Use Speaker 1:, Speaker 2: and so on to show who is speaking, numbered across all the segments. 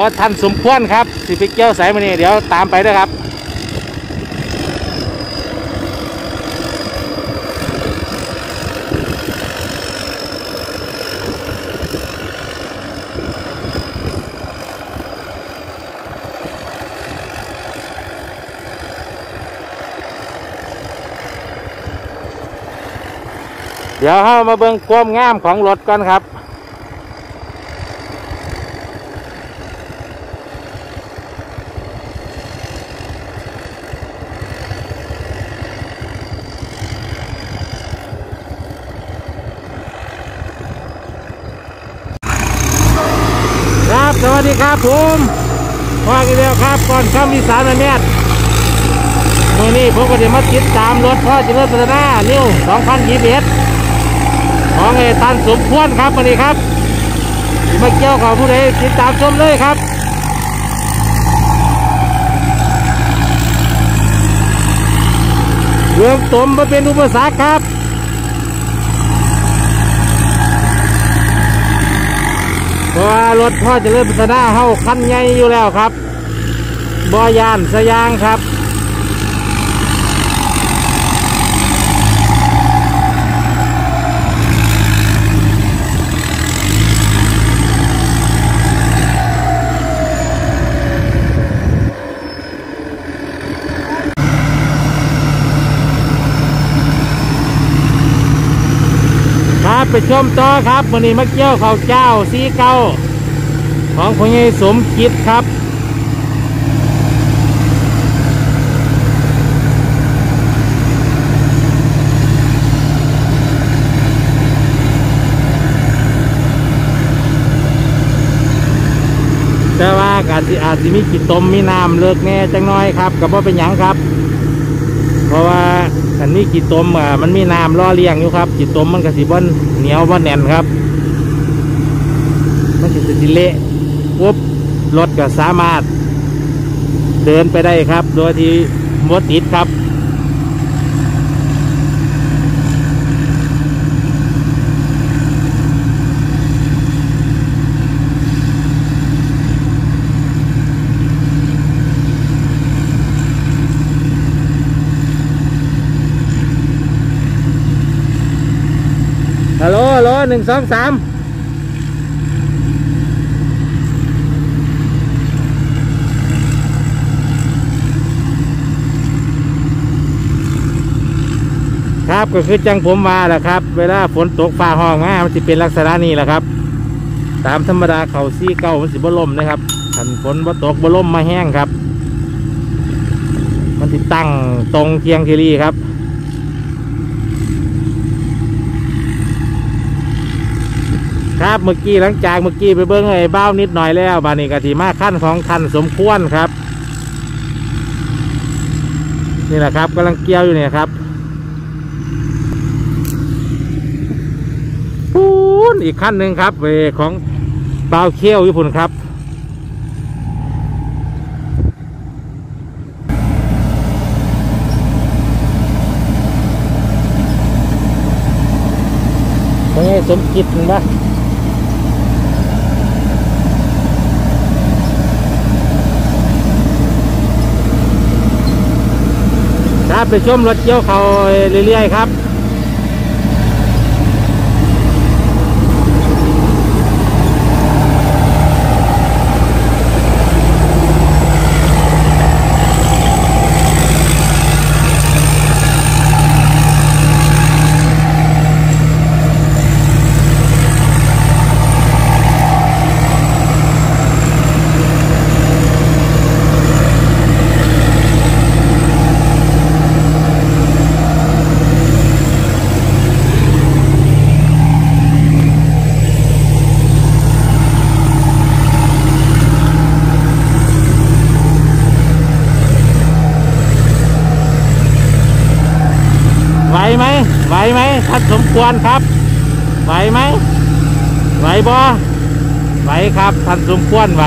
Speaker 1: ว่าท่านสมควรครับสิไปเกี่ยวสายมานี่เดี๋ยวตามไปด้วยครับเดี๋ยวเรามาเบิ่งความงามของรถก่อนครับ ครับ สวัส ดีครับผมพอกันแล้วครับก่อนข้ามอีสานแม่มื่อนี้ผมก็จะมาติดตามรถพ่อเจริญพัฒนานิ้ว2021ของไอ้ตันสมควรครับวันนี้ครับมาเกี่ยวของผู้ใดติดตามชมเลยครับเรื่องตมมาเป็นอุปสรรคครับ เพราะว่ารถพ่อจะเริ่มพัฒนาเข้าขั้นใหญ่อยู่แล้วครับบอยานสยางครับ ไปชมต่อครับวันนี้มาเกี่ยวเขาเจ้าซีเก้าของพญายสมคิดครับแต่ว่าการที่อาจจะมีกิตมมีน้ำเลิกแน่จังน้อยครับกับว่าเป็นหยังครับ ราะว่าอันนี้กีต้มอะมันมีน้ำล่อเลี้ยงอยู่ครับกีต้มมันกระสีบ้นเหนียวบ้นแน่นครับ มันจะสิเละปุ๊บรถก็สามารถเดินไปได้ครับ โดยที่มดติดครับ ฮัลโหลฮัลโหลหนึ่งสองสามครับก็คือจังผมมาแหละครับ เวลาฝนตกฟ้าห้องมามันจะเป็นลักษณะนี้แหละครับ ตามธรรมดาเขาซี่เก้ามันสิบ่ล่มนะครับขันฝนบ่ตกบ่ล่มมาแห้งครับ มันติตั้งตรงเทียงทีรีครับ ครับเมื่อกี้หลังจากเมื่อกี้ไปเบิ้งไอ้เบ้านิดหน่อยแล้วบานี้กะทีมาขั้นของทันสมควรครับ นี่แหละครับกำลังเกี่ยวอยู่เนี่ยครับปูนอีกขั้นหนึ่งครับเวของเบ้าเขี้ยวญี่ปุ่นครับไม่ให้สมคิดมันปะครับ ไปชมรถเกี่ยวเขาเรื่อยๆครับ ไหวไหมไหวไหม ท่านควรครับ ไหวไหม ไหวบ่ไหวครับท่านสมควรไหว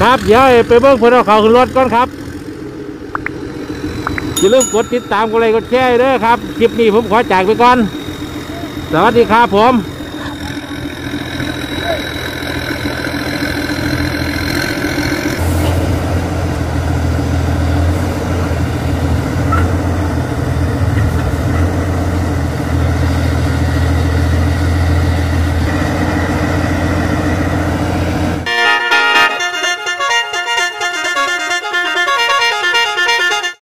Speaker 1: ครับเดี๋ยวไปเบิ้งเพื่อนเอาเขาขึ้นรถก่อนครับอย่าลืมกดติดตามกดไลค์กดแชร์เด้อครับ คลิปนี้ผมขอจากไปก่อน สวัสดีครับผม